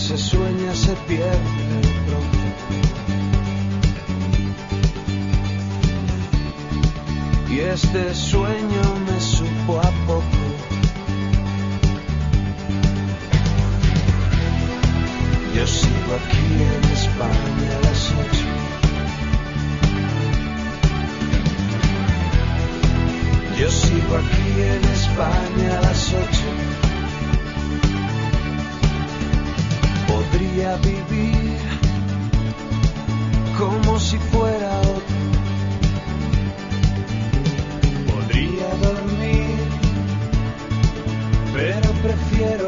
se sueña se pierde pronto. Y este sueño me supo a poco. Yo sigo aquí en España a las ocho. Yo sigo aquí en España a las ocho. Podría vivir como si fuera otro. Podría dormir, pero prefiero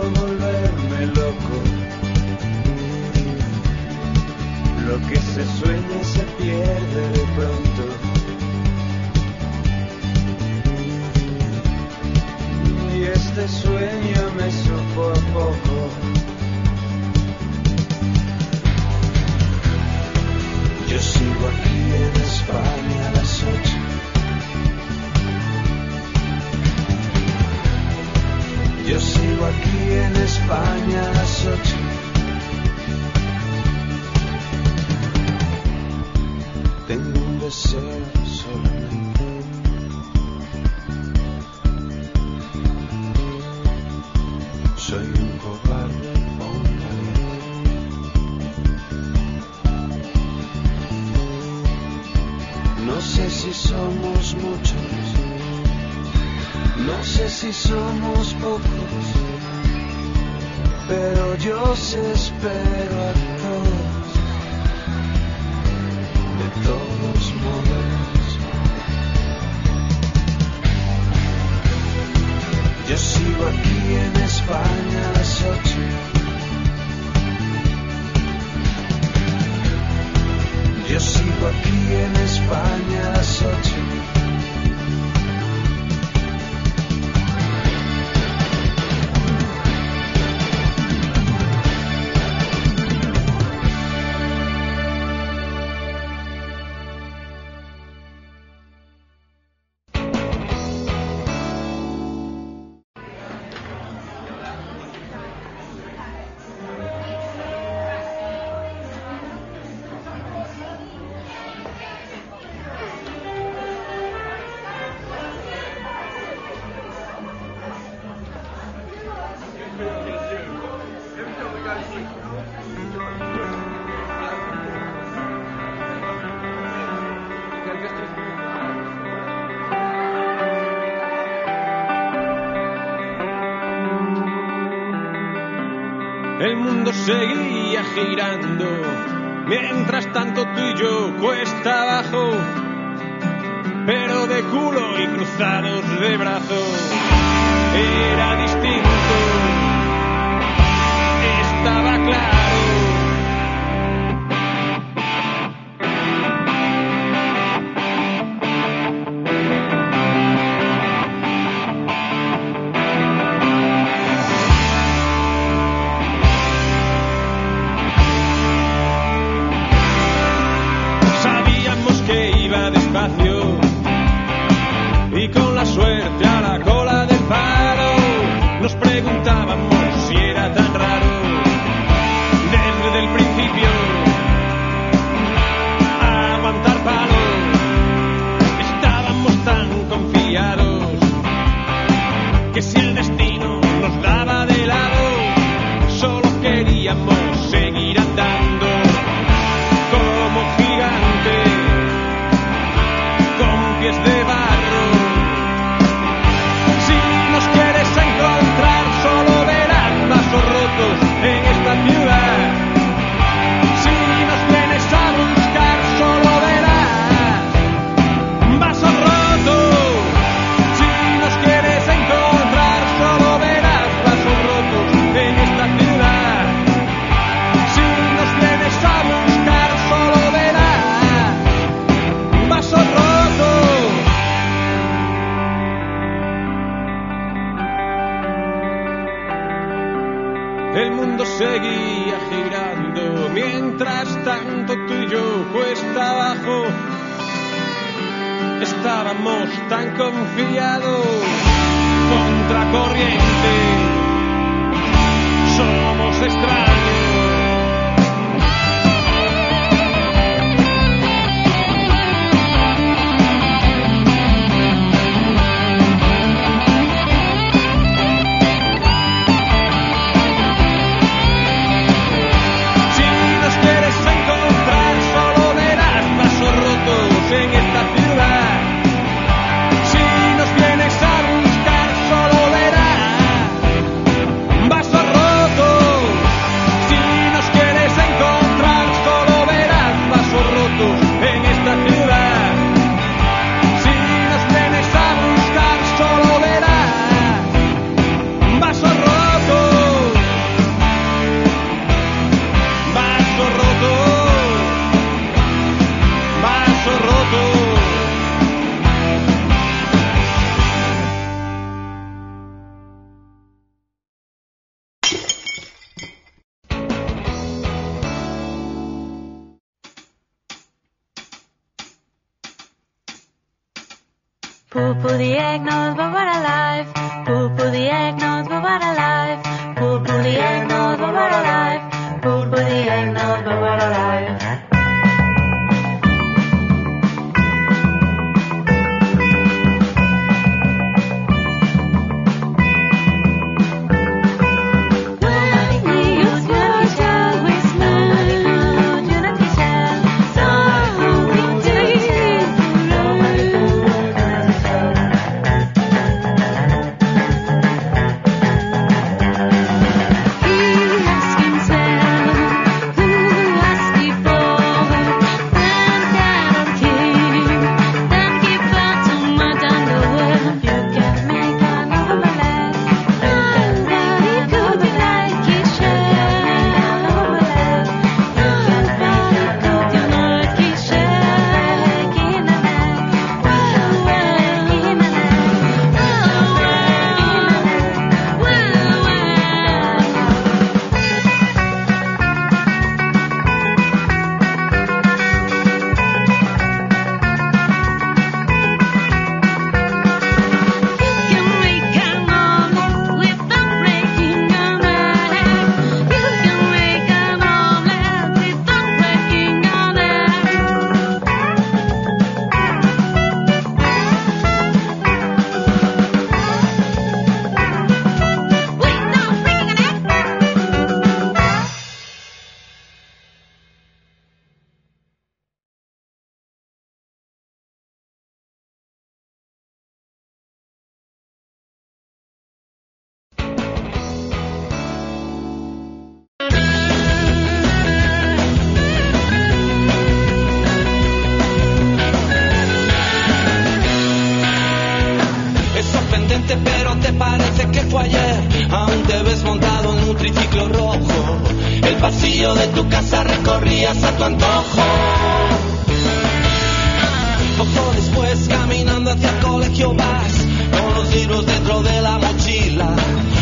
pero yo os espero a todos, de todos modos. Yo sigo aquí en España a las ocho. Yo sigo aquí en El mundo seguía girando, mientras tanto tú y yo cuesta abajo, pero de culo y cruzados de brazos. Estábamos tan confiados contra corriente. Somos extraños. diagnose tu casa recorrías a tu antojo. Poco después, caminando hacia el colegio, vas con los libros dentro de la mochila,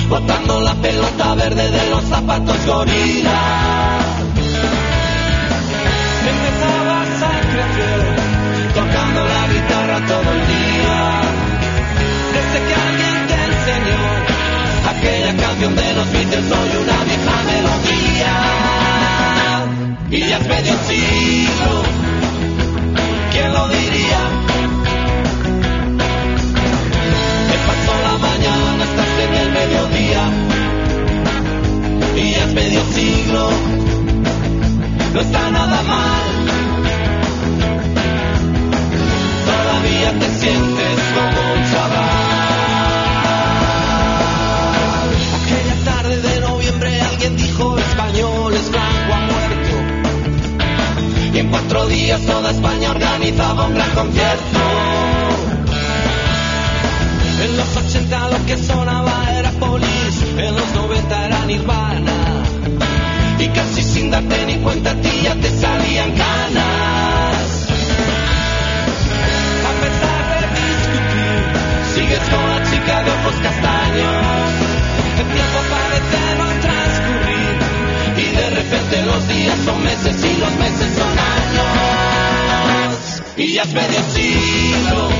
botando la pelota verde de los zapatos gorila. Empezabas a crecer, tocando la guitarra todo el día. Desde que alguien te enseñó aquella canción de los Beatles, Y en cuatro días toda España organizaba un gran concierto. En los 80 lo que sonaba era Police, en los 90 era Nirvana. Y casi sin darte ni cuenta a ti ya te salían canas. Ya